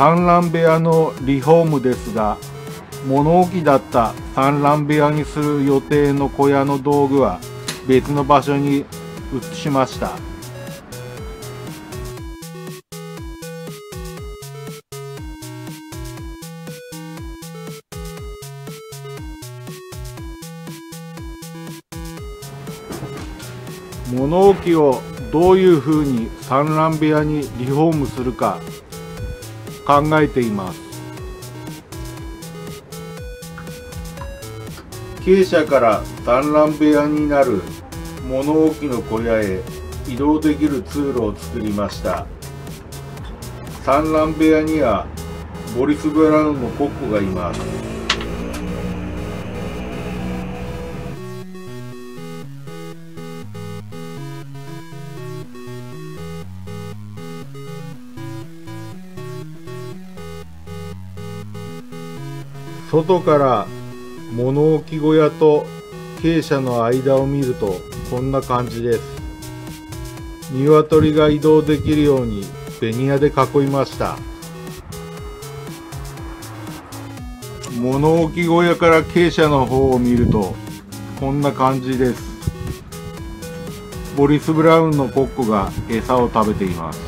産卵部屋のリフォームですが物置だった産卵部屋にする予定の小屋の道具は別の場所に移しました。物置をどういう風に産卵部屋にリフォームするか考えています。鶏舎から産卵部屋になる物置の小屋へ移動できる通路を作りました。産卵部屋にはボリス・ブラウンのコッコがいます。外から物置小屋と鶏舎の間を見るとこんな感じです。鶏が移動できるようにベニヤで囲いました。物置小屋から鶏舎の方を見るとこんな感じです。ボリス・ブラウンのコッコが餌を食べています。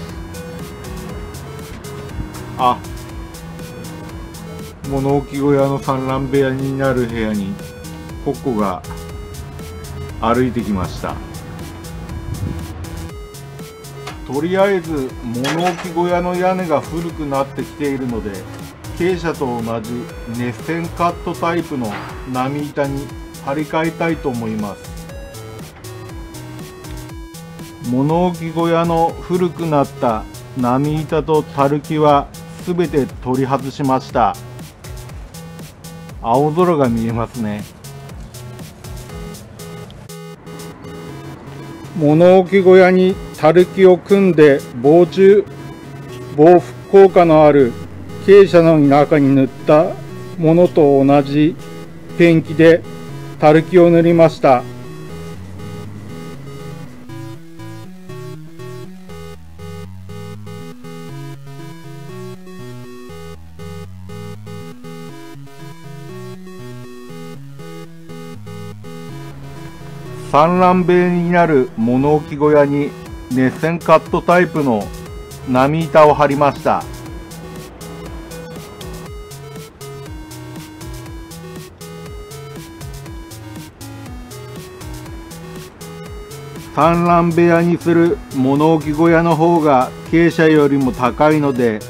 あ物置小屋の産卵部屋になる部屋にコッコが歩いてきました。とりあえず物置小屋の屋根が古くなってきているので傾斜と同じ熱線カットタイプの波板に張り替えたいと思います。物置小屋の古くなった波板とたるきは全て取り外しました。青空が見えますね。物置小屋にたるきを組んで防虫防腐効果のある傾斜の中に塗ったものと同じペンキでたるきを塗りました。産卵部屋になる物置小屋に熱線カットタイプの波板を張りました。産卵部屋にする物置小屋の方が傾斜よりも高いので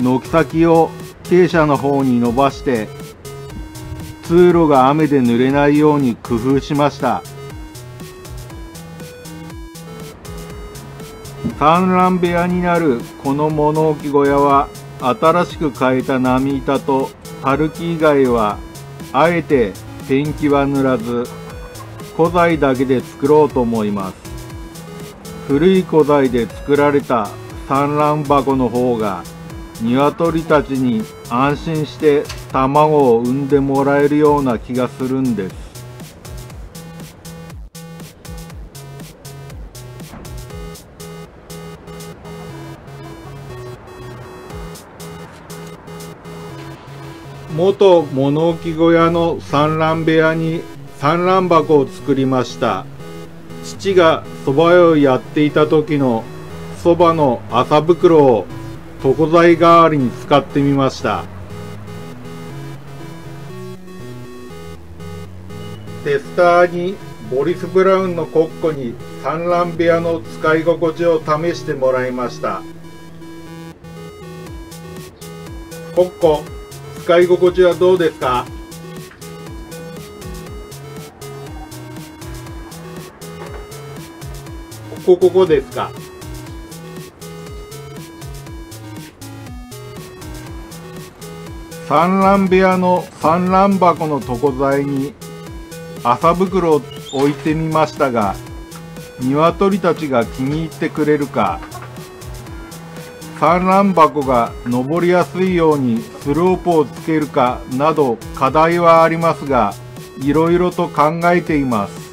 軒先を傾斜の方に伸ばして通路が雨で濡れないように工夫しました。産卵部屋になるこの物置小屋は新しく変えた波板と春木以外はあえてペンキは塗らず古材だけで作ろうと思います。古い古材で作られた産卵箱の方が鶏たちに安心して卵を産んでもらえるような気がするんです。元物置小屋の産卵部屋に産卵箱を作りました。父が蕎麦屋をやっていた時の蕎麦の麻袋を床材代わりに使ってみました。テスターにボリス・ブラウンのコッコに産卵部屋の使い心地を試してもらいました。コッコ使い心地はどうですか？ここここですか？産卵部屋の産卵箱の床材に麻袋を置いてみましたが鶏たちが気に入ってくれるか産卵箱が登りやすいようにスロープをつけるかなど課題はありますがいろいろと考えています。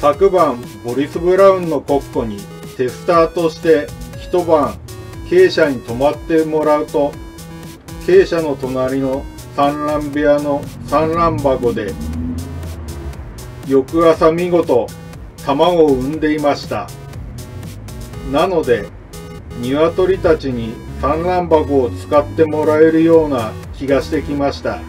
昨晩ボリス・ブラウンのコッコにテスターとして一晩鶏舎に泊まってもらうと鶏舎の隣の産卵部屋の産卵箱で翌朝見事卵を産んでいました。なので鶏たちに産卵箱を使ってもらえるような気がしてきました。